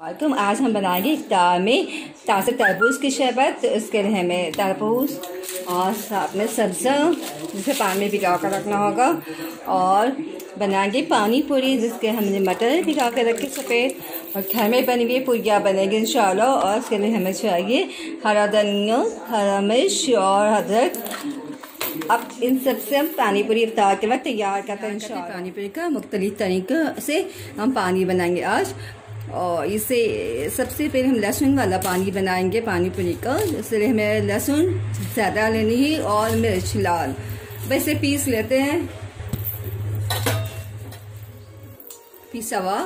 वालेकुम आज हम बनाएँगे इफ्तार में ताज़े तरबूज की शरबत इसके लिए हमें तरबूज और साथ में सब्ज़ा जिसे पानी में भिगा कर रखना होगा। और बनाएँगे पानी पूरी जिसके हमने मटर भिगा कर रखे सफ़ेद। और घर में बनी हुई पूरियाँ बनेंगी इन और उसके लिए हमें चाहिए हरा धनिया हरा मिर्च और अदरक। अब इन सबसे हम पानी पूरी इफ्तार के वक्त तैयार करते हैं पानी पूरी का मुख्तलिफ़ तरीक़ों से हम पानी बनाएँगे आज। और इसे सबसे पहले हम लहसुन वाला पानी बनाएँगे, पानी पूरी का इसलिए हमें लहसुन ज़्यादा लेनी है और मिर्च लाल। वैसे पीस लेते हैं। पीसा हुआ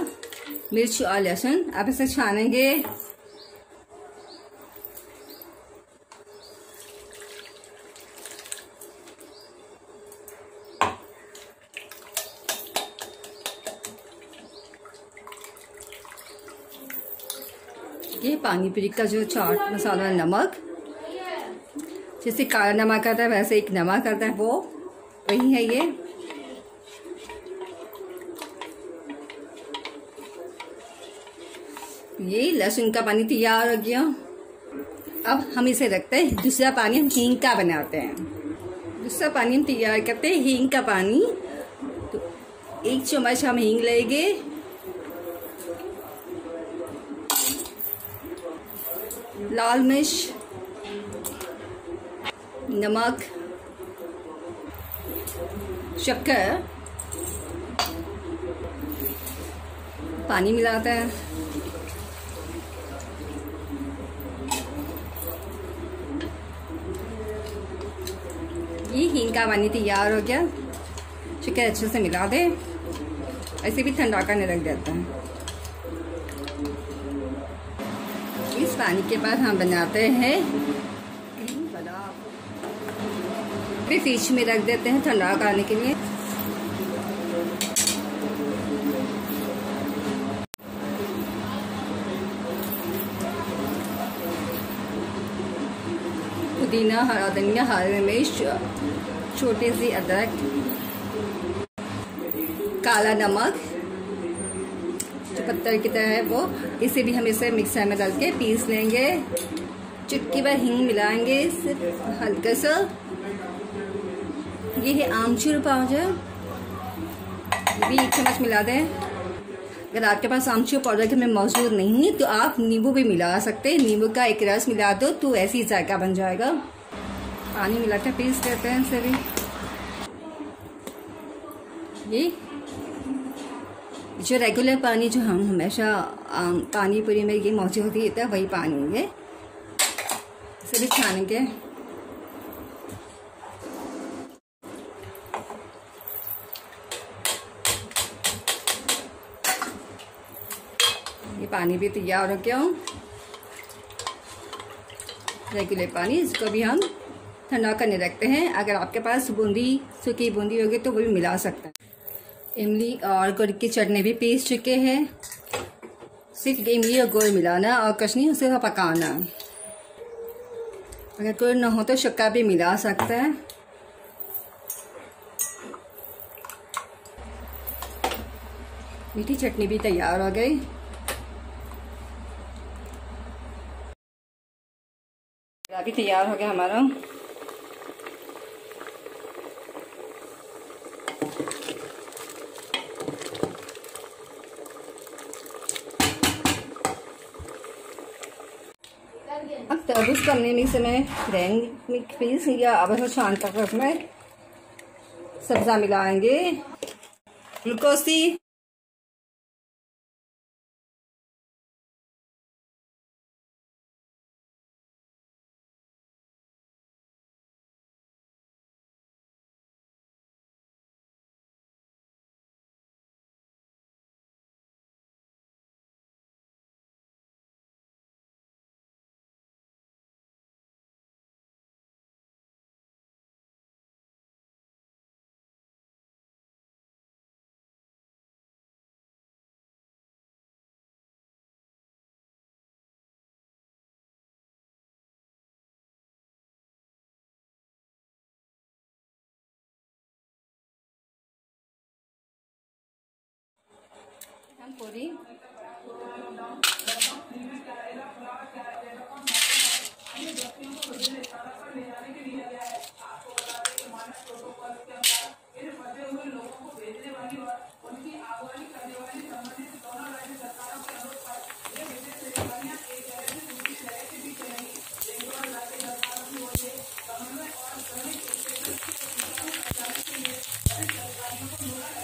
मिर्च और लहसुन। आप इसे छानेंगे। ये पानी पूरी का जो चाट मसाला नमक। जैसे काला नमक आता है, वैसे एक नमक आता है, वो। वही है ये। ये लहसुन का पानी तैयार हो गया। अब हम इसे रखते हैं। दूसरा पानी हम हींग का बनाते हैं। दूसरा पानी हम तैयार करते हैं, हींग का पानी। तो एक चम्मच हम हींग लेंगे। लाल मिर्च, नमक, शक्कर, पानी मिलाते हैं। ये हींग का पानी तैयार हो गया। शक्कर अच्छे से मिला दे। ऐसे भी ठंडा करने रख देते हैं। पानी के बाद हम बनाते हैं। फिर फ्रिज में रख देते हैं ठंडा करने के लिए। पुदीना, हरा धनिया, हरे मिर्च, छोटी सी अदरक, काला नमक। पत्थर की तरह है वो। इसे भी हम इसे मिक्सर में डाल के पीस लेंगे। चुटकी भर हिंग मिलाएँगे सिर्फ़ हल्का सा। ये है आमचूर पाउडर। भी एक चम्मच मिला दें। अगर आपके पास आमचूर पाउडर घर में मौजूद नहीं है तो आप नींबू भी मिला सकते हैं। नींबू का एक रस मिला दो तो ऐसे ही जायका बन जाएगा। पानी मिला के पीस देते हैं इसे भी। ये जो रेगुलर पानी जो हम हमेशा पानी पूरी में ये मौजूद होती है वही पानी है। इसे भी छानेंगे ये पानी भी तैयार हो गया। हूँ रेगुलर पानी, इसको भी हम ठंडा करने रखते हैं। अगर आपके पास बूंदी, सूखी बूंदी होगी तो वो भी मिला सकते हैं। इमली और गुड़ की चटनी भी पीस चुके हैं। सिर्फ़ इमली और गुड़ मिलाना और कचनी उसे पकाना। अगर गुड़ ना हो तो शक्का भी मिला सकता है। मीठी चटनी भी तैयार हो गई। अभी तैयार हो गया हमारा। उस करने में से मैं रैंग पीस या अब छान तक उसमें सब्जा मिलाएँगे। ग्लूकोसी पूरी Thank you.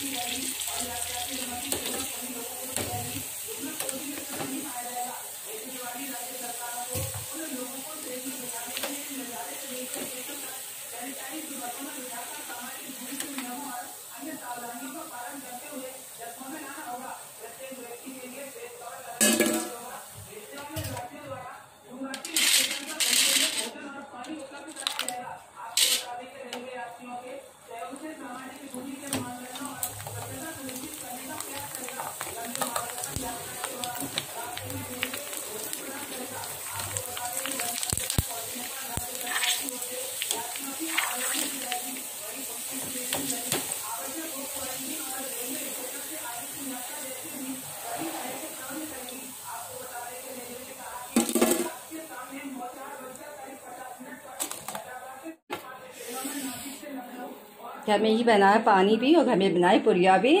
पूरी घर में ही बनाया पानी भी और घर में बनाए पुरिया भी।